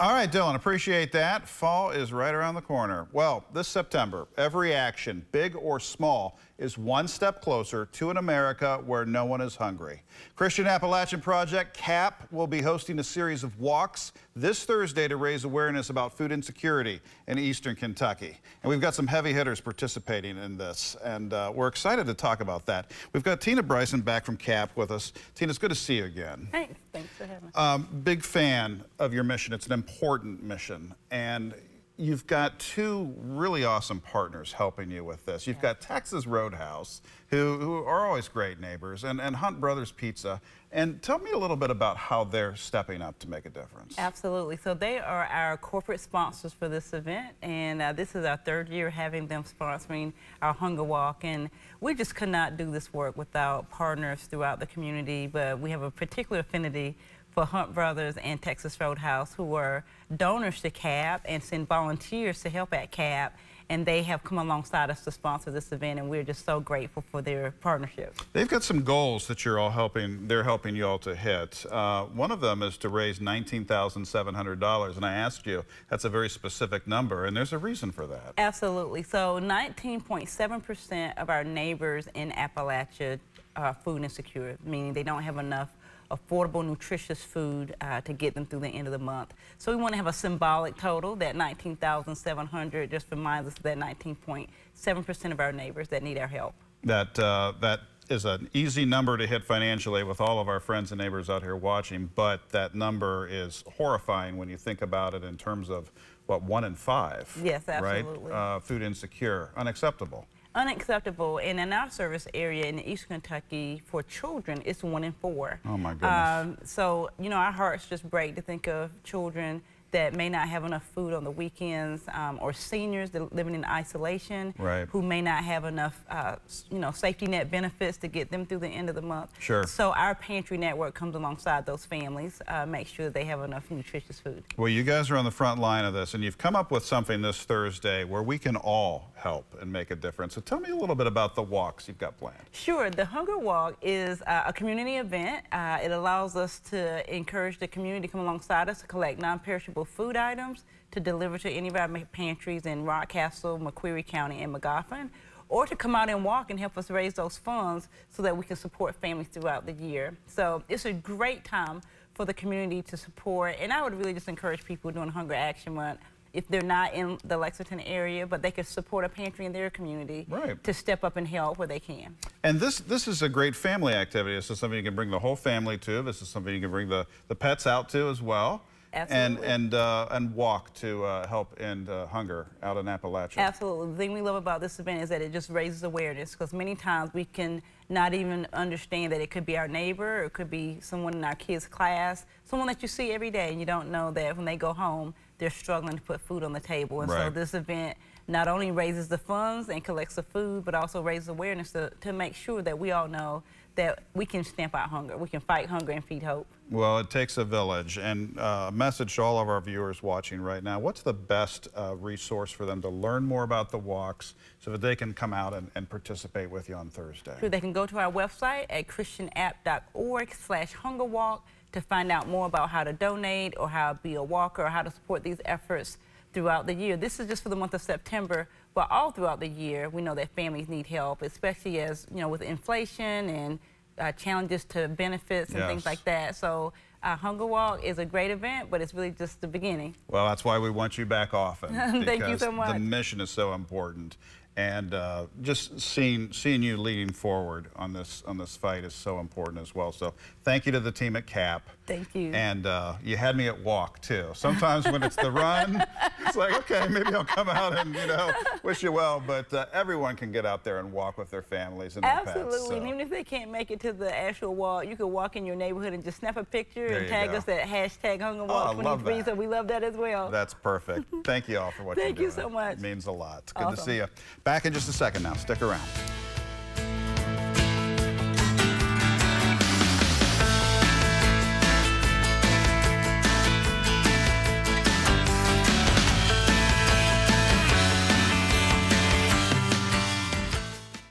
All right, Dylan, appreciate that. Fall is right around the corner. Well, this September, every action, big or small, is one step closer to an America where no one is hungry. Christian Appalachian Project, CAP, will be hosting a series of walks this Thursday to raise awareness about food insecurity in eastern Kentucky. And we've got some heavy hitters participating in this, and uh, we're excited to talk about that. We've got Tina Bryson back from CAP with us. Tina, it's good to see you again. Thanks. Thanks for having me. Um, big fan of your mission. It's an important mission. And you've got two really awesome partners helping you with this. You've yeah. got Texas Roadhouse, who, who are always great neighbors, and, and Hunt Brothers Pizza. And tell me a little bit about how they're stepping up to make a difference. Absolutely. So they are our corporate sponsors for this event, and uh, this is our third year having them sponsoring our Hunger Walk. And we just could not do this work without partners throughout the community, but we have a particular affinity for Hunt Brothers and Texas Roadhouse, who were donors to CAP and send volunteers to help at CAP. And they have come alongside us to sponsor this event, and we're just so grateful for their partnership. They've got some goals that you're all helping, they're helping you all to hit. Uh, one of them is to raise $19,700, and I asked you, that's a very specific number, and there's a reason for that. Absolutely. So 19.7% of our neighbors in Appalachia are food insecure, meaning they don't have enough affordable, nutritious food uh, to get them through the end of the month. So we want to have a symbolic total, that 19,700 just reminds us of that 19.7% of our neighbors that need our help. That, uh, that is an easy number to hit financially with all of our friends and neighbors out here watching, but that number is horrifying when you think about it in terms of, what, one in five? Yes, absolutely. Right? Uh, food insecure, unacceptable unacceptable. And in our service area in Eastern Kentucky, for children, it's one in four. Oh, my goodness. Um, so, you know, our hearts just break to think of children that may not have enough food on the weekends, um, or seniors that living in isolation, right. who may not have enough, uh, you know, safety net benefits to get them through the end of the month. Sure. So our pantry network comes alongside those families, uh, make sure that they have enough nutritious food. Well, you guys are on the front line of this, and you've come up with something this Thursday where we can all help and make a difference. So tell me a little bit about the walks you've got planned. Sure. The Hunger Walk is uh, a community event. Uh, it allows us to encourage the community to come alongside us to collect non-perishable food items to deliver to any of our pantries in Rockcastle, McCreary County, and Magoffin, or to come out and walk and help us raise those funds so that we can support families throughout the year. So it's a great time for the community to support, and I would really just encourage people doing Hunger Action Month if they're not in the Lexington area, but they could support a pantry in their community right. to step up and help where they can. And this this is a great family activity. This is something you can bring the whole family to. This is something you can bring the, the pets out to as well. Absolutely. And and uh, and walk to uh, help end uh, hunger out in Appalachia. Absolutely. The thing we love about this event is that it just raises awareness because many times we can not even understand that it could be our neighbor or it could be someone in our kids' class, someone that you see every day and you don't know that when they go home they're struggling to put food on the table. And right. so this event not only raises the funds and collects the food, but also raises awareness to, to make sure that we all know that we can stamp out hunger. We can fight hunger and feed hope. Well, it takes a village. And uh, a message to all of our viewers watching right now, what's the best uh, resource for them to learn more about the walks so that they can come out and, and participate with you on Thursday? Sure, they can go to our website at christianapp.org slash hungerwalk to find out more about how to donate or how to be a walker or how to support these efforts throughout the year. This is just for the month of September, but all throughout the year, we know that families need help, especially as, you know, with inflation and uh, challenges to benefits and yes. things like that. So uh, Hunger Walk is a great event, but it's really just the beginning. Well, that's why we want you back often. Thank you so much. The mission is so important and uh, just seeing seeing you leading forward on this on this fight is so important as well. So thank you to the team at CAP. Thank you. And uh, you had me at walk too. Sometimes when it's the run, it's like okay, maybe I'll come out and you know wish you well. But uh, everyone can get out there and walk with their families and Absolutely. their pets. So. even if they can't make it to the actual walk, you can walk in your neighborhood and just snap a picture there and tag go. us at hashtag Hunger Walk oh, 23. So we love that as well. That's perfect. Thank you all for what Thank you're doing. Thank you so much. It means a lot. Good awesome. to see you. Back in just a second now. Stick around.